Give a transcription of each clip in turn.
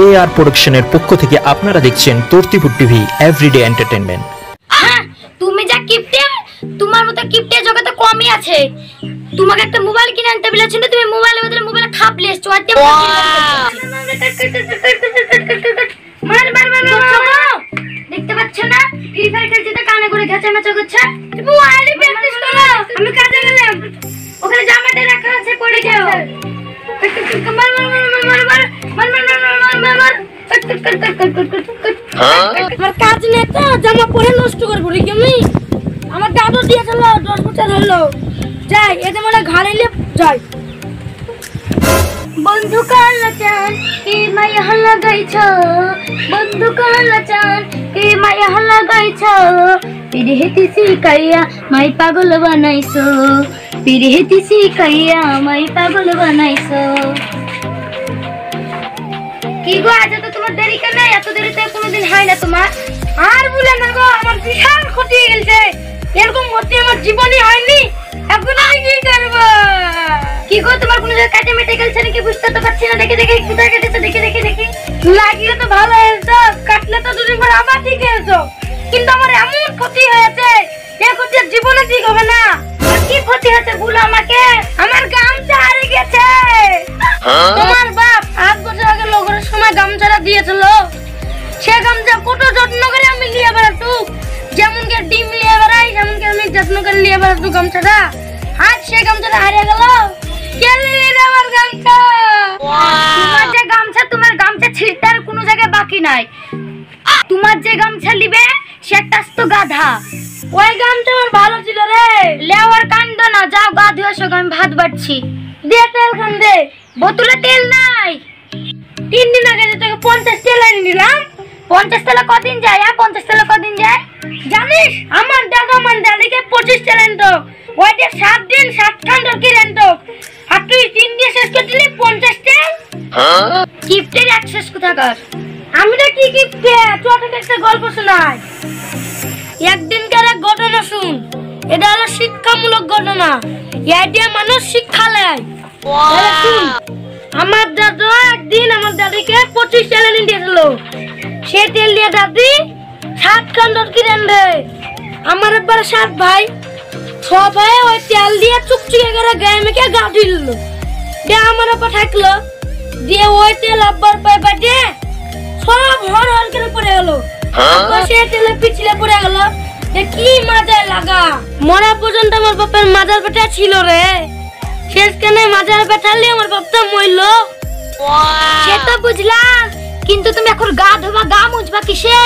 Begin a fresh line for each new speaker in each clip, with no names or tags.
এ আর প্রোডাকশনের পক্ষ থেকে আপনারা দেখছেন তর্তিপুর টিভি এভরিডে এন্টারটেনমেন্ট
হ্যাঁ তুমি যা কিপটে তোমার মতো কিপটে জগতে কমই আছে। তোমাকে একটা মোবাইল কিনে আনতে বলেছিল তুমি মোবাইলের বদলে মোবাইল খাপলে এসছো আর তেমন মার মার মার দেখতে পাচ্ছ না? ফ্রি ফায়ার খেলছে তো কানে করে ঘেঁচা মেচা করছে। মোবাইলে প্র্যাকটিস করো। আমি কাজে গেলাম। ওখানে জামাটা রাখা আছে পড়ে যাও।
আমার কাজ নেই তো, জামা পরে নষ্ট করব রে কেমনি? আমার দাদু দিয়েছিল, দশ বছর হলো। যাই এতে মানে ঘাড়ে নিয়ে যাই।
বন্ধু কালা চান কে মায়া হল্লা গাইছ? বন্ধু কালা চান কে মায়া হল্লা গাইছ? পিরে হেতি শিকাইয়া মাই পাগল বানাইছো। পিরে হেতি শিকাইয়া মাই পাগল বানাইছো। কি গো, আজ তো তোমার দেরি কেন? এত দেরিতে কোনোদিন হয় না তোমার?
আর বলে না গো, আমার বিশাল ক্ষতি হয়ে গেছে। এরকম ক্ষতি আমার জীবনে হয়নি। এখন আমি কি করব?
কি গো, তোমার কোনো জায়গায় কাটে মেটে গেছে নাকি? বুঝতে তো পারছি না। দেখে দেখে, কোথায় কেটেছে দেখে দেখে, দেখি।
লাগিয়ে তো ভালো হয়েছে, কাটলে তো দুদিন পর আবার ঠিক হয়েছে। কিন্তু আমার এমন ক্ষতি হয়েছে, এ ক্ষতি জীবনে ঠিক হবে না।
কি ক্ষতি হয়েছে বলো আমাকে?
যেমন কে ডিম নিয়ে বেড়াই যেমন কে আমি যত্ন করে নিয়ে বেড়াতু গামছাটা। আজ সে গামছাটা হারিয়ে গেল। কে নিয়ে আমার গামছা?
তোমার যে গামছা তোমার গামছা আর কোনো জায়গায় বাকি নাই। তোমার যে গামছা লিবে সে একটা তো গাধা।
ওই গামছা আমার ভালো ছিল রে।
লেওয়ার কান্দ না যাও গা ধুয়ে এসো, আমি ভাত বাড়ছি
দিয়ে তেল খান দে।
বোতলে তেল নাই।
তিন দিন আগে তোকে পঞ্চাশ তেল এনে দিলাম
পঞ্চাশ তেলে কদিন যায়? কোথাকার
আমি তো কি কি ছোট থেকে একটা গল্প শোনাই? একদিনকার এক ঘটনা শুন। এটা হলো শিক্ষামূলক ঘটনা। এটা মানুষ শিক্ষা নেয় আমার দাদা একদিন আমার দাদিকে পঁচিশ চ্যালেঞ্জ দিয়েছিল। সে তেল দিয়ে দাদি সাত কান্ডর কিনেন রে আমার একবার সাত ভাই সবাই ওই তেল দিয়ে চুকচুকে করে গায়ে মেখে গা দিল। দিয়ে আমার উপর থাকল দিয়ে ওই তেল আব্বার পায়ে সব হর হর করে পড়ে গেল। আব্বা সে তেলে পিছলে পড়ে গেল। কি মাজায় লাগা। মরা পর্যন্ত আমার বাপের মাজার পেটা ছিল রে। শেষখানে মাজার পেটালে আমার বাপটা মরলো।
সে তো বুঝলাম কিন্তু তুমি এখন গা ধোবা গা মুছবা কিসে?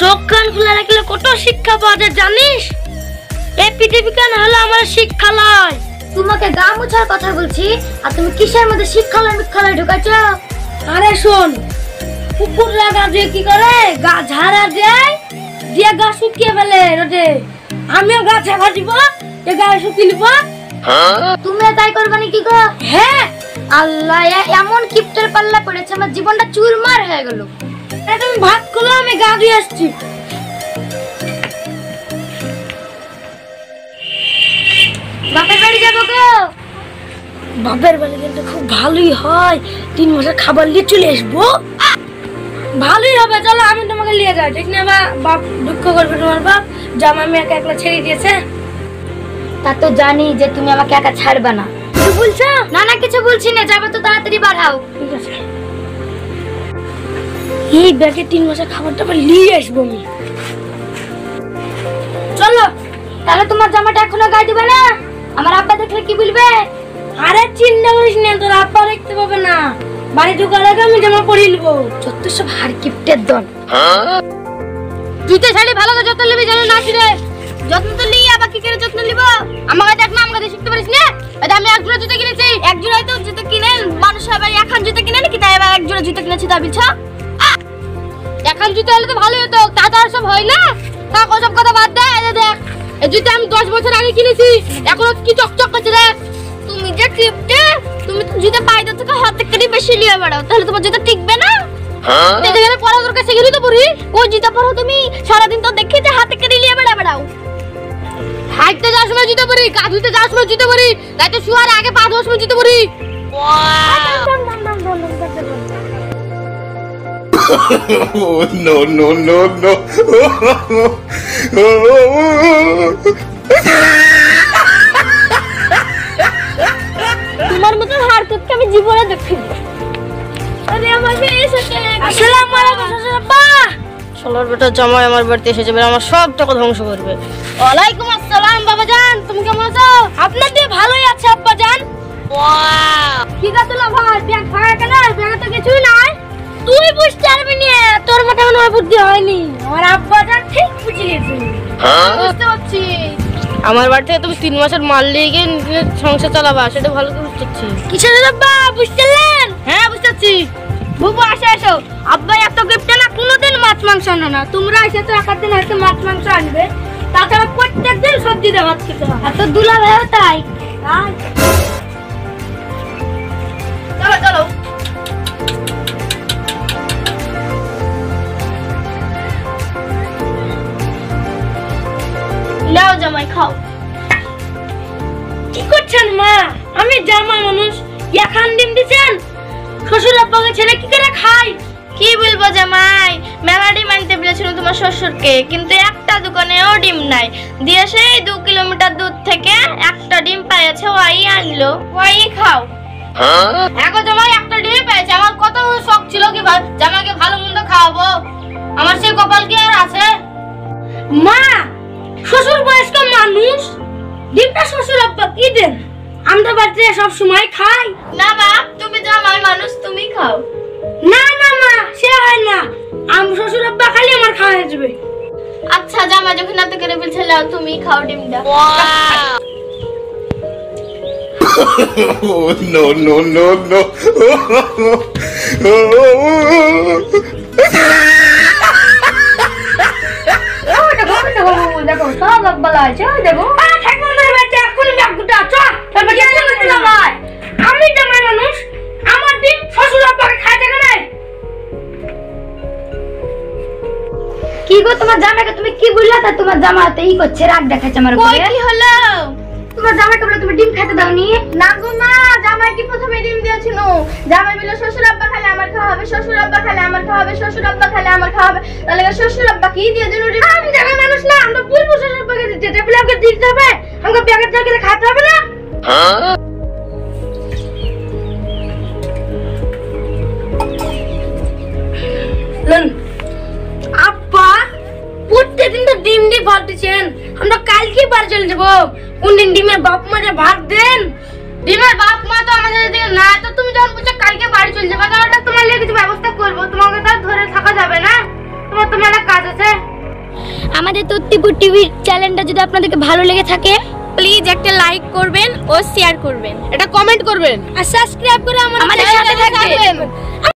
চোখ কান খোলা রাখলে কত শিক্ষা পাওয়া যায় জানিস? এই পৃথিবী কান হলো আমার শিক্ষালয়
তোমাকে গা মুছার কথা বলছি, আর তুমি কিসের মধ্যে শিক্ষালয় মিক্ষালয় ঢুকাইছো
আরে শোন কুকুর লাগা দিয়ে কি করে? গা ঝাড়া দেয় দিয়ে গা শুকিয়ে ফেলে রোদে। আমিও গা ঝাড়া দিব যে গা শুকিয়ে নিব।
তুমি তাই করবে নাকি গো?
হ্যাঁ
আল্লাহ এমন কিপ্টের পাল্লা পড়েছে, আমার জীবনটা চুরমার হয়ে গেল।
এ তুমি ভাত করো আমি গা দিয়ে আসছি।
বাপের বাড়ি যাব গো।
বাপের বাড়ি কিন্তু খুব ভালোই হয়। তিন মাসের খাবার নিয়ে চলে আসব। ভালোই হবে চলো আমি তোমাকে নিয়ে যাই ঠিক না বা বাপ দুঃখ করবে তোমার বাপ। জামা আমি একা একলা ছেড়ে দিয়েছে।
তা তো জানি যে তুমি আমাকে একা ছাড়বে না।
কিছু বলছো?
না না কিছু বলছি না যাবে তো তাড়াতাড়ি বাড়াও।
ঠিক আছে। এই ব্যাগে তিন মাসের খাবারটা আবার নিয়ে আসব আমি। চলো
তাহলে তোমার জামাটা এখনও গায়ে দিবে না? আমার আব্বা দেখলে কি বলবে?
আরে চিন্তা করিস না, তোর আব্বা দেখতে পাবে না। বাড়ি ঢোকার আগে আমি জামা পরিয়ে নেব।
যত সব হার কিপ্টের দল।
জুতে শাড়ি ভালো করে যত্ন নিবি জানো না রে যত্ন তো নিয়ে আবার কি করে যত্ন নিব? আমাকে দেখ না আমাকে শিখতে পারিস না? এটা আমি এক জোড়া জুতো কিনেছি। এক জোড়াই তো জুতো কিনে মানুষ সবাই এখন জুতো কিনে নাকি? তাই এবার এক জোড়া জুতো কিনেছি তা বিছা এখন জুতো হলে তো ভালোই হতো। তা তো আর সব হয় না। তা ওসব কথা বাদ দে। এই দেখ জুতো আমি দশ বছর আগে কিনেছি এখনও কি চকচক করছে রে তুমি যে কিপটে তুমি তো জুতো পাইতে থেকে হাত থেকে বেশি নিয়ে বেড়াও তাহলে তোমার জুতো টিকবে না দেখে গেলে পড়া দরকার সেগুলি তো পড়ি ও জুতা পরো তুমি সারাদিন তো দেখি যে হাতে করে নিয়ে বেড়া বেড়াও হাইটতে যাওয়ার সময় জুতো পরি গা ধুতে যাওয়ার সময় জুতো পরি তাই তো শুয়ার আগে পা ধোয়ার সময় জুতো পরি
oh no no no no.
তোমার মতো আমি জীবনে দেখিনি আমার
বাড়িতে এসে যাবে আমার সব টাকা ধ্বংস করবে।
ওয়ালাইকুম আসসালাম তুমি কেমন আছো? আপনার দিয়ে ভালোই বুদ্ধি হয়নি। আমার আব্বা ঠিক বুঝে গেছে বুঝতে পারছি।
আমার বাড়ি থেকে তুমি তিন মাসের মাল নিয়ে গিয়ে নিজের সংসার চালাবা সেটা ভালো করে বুঝতে পারছি।
কিসের আব্বা? বুঝতে পারলেন? হ্যাঁ বুঝতে পারছি। বুবু আসো আসো। আব্বা এত গিফটে না কোনোদিন মাছ মাংস আনে না। তোমরা এসে তো একার দিন হয়তো মাছ মাংস আনবে। তাছাড়া প্রত্যেক দিন সবজি খেতে এত দুলা ভেবে তাই শ্বশুর ছেলে কি করে খাই
কি বলব জামাই? মেলা ডিম আনতে বলেছিল তোমার শ্বশুরকে কিন্তু একটা দোকানেও ডিম নাই। দিয়ে সেই দু কিলোমিটার দূর থেকে একটা ডিম পেয়েছে ওই আনলো। ওই খাও। এখন জামাই একটা ডিম পেয়েছে আমার কত শখ ছিল কি ভাই জামাইকে ভালো মন্দ খাওয়াবো। আমার সেই কপাল কি আর আছে?
মা শ্বশুর বয়স্ক মানুষ? ডিমটা শ্বশুর আব্বা কি দেন? আমরা বাড়িতে সব সময় খাই?
না করে তুমি খাও ডিমটা।
দেখো সব আছে দেখো
বাচ্চা এখন চ আমি জামাই মানুষ
গো তোমার জামাইকে তুমি কি বললা তা তোমার জামাতে ই করছে রাগ দেখাচ্ছে আমার
কই
উপরে
কি হলো?
তোমার জামাইকে বলে তুমি ডিম খেতে দাও নি
না গো মা জামাই কি প্রথমে ডিম দিয়েছিল? জামাই বলে শ্বশুর আব্বা খালে আমার খাওয়া হবে শ্বশুর আব্বা খালে আমার খাওয়া হবে শ্বশুর আব্বা খালে আমার খাওয়া হবে। তাহলে শ্বশুর আব্বা কি দিয়ে দিল ডিম?
আমি জামাই মানুষ না আমরা বলব শ্বশুর আব্বাকে দিতে টেবিলে আমাকে দিতে হবে। আমাকে ব্যাগের তরকারি খাইতে হবে না। লন আমরা কালকে বাড়ি চলে যাব। কোন দিন ডিমের বাপ মাঝে ভাত দেন?
ডিমের বাপ মা তো আমাদের দিকে না তো তুমি যখন বলছো কালকে বাড়ি চলে যাবে তাহলে তোমার লিয়ে কিছু ব্যবস্থা করব। তোমাকে তো আর ধরে থাকা যাবে না। তোমার তো মেলা কাজ আছে।
আমাদের তত্তিপুর টিভির চ্যানেলটা যদি আপনাদেরকে ভালো লেগে থাকে
প্লিজ একটা লাইক করবেন ও শেয়ার করবেন। এটা কমেন্ট করবেন।
আর সাবস্ক্রাইব করে আমাদের সাথে থাকবেন।